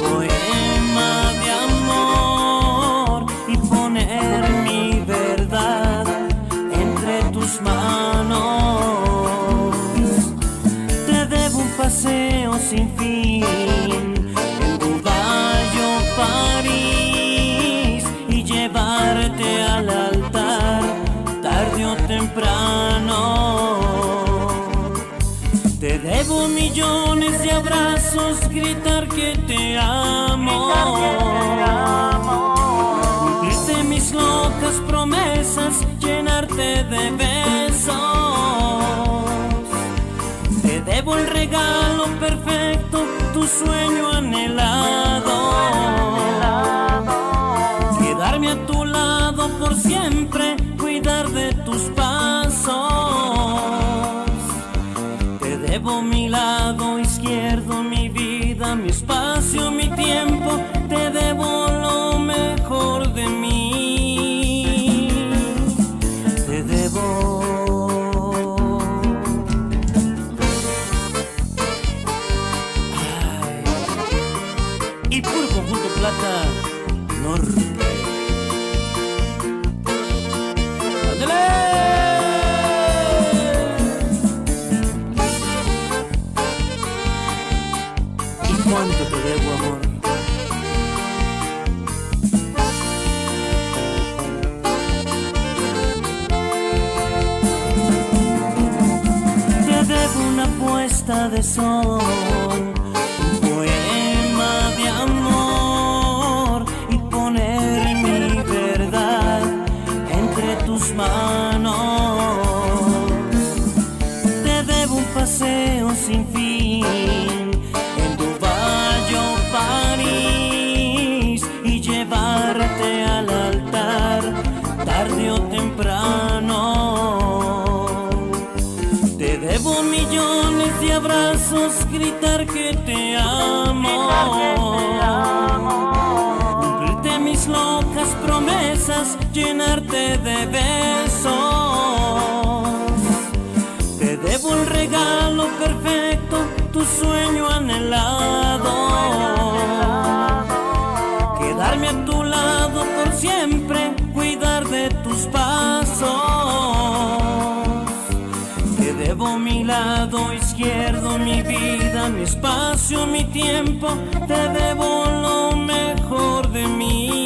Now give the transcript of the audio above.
poema de amor y poner mi verdad entre tus manos. Te debo un paseo sin fin debo millones de abrazos, gritar que te amo. Cumplirte mis locas promesas, llenarte de besos. Te debo el regalo perfecto, tu sueño anhelado. Quedarme a tu lado por siempre, cuidar de tus pasos. Plata norte. ¡Ándale! ¿Y cuánto te debo, amor? Te debo una puesta de sol, gritar que te amo. Cumplirte mis locas promesas, llenarte de besos. Te debo el regalo perfecto, tu sueño anhelado. Quedarme a tu lado por siempre, cuidar de tus pasos. Te debo mi lado izquierdo, mi vida, mi espacio, mi tiempo. Te debo lo mejor de mí.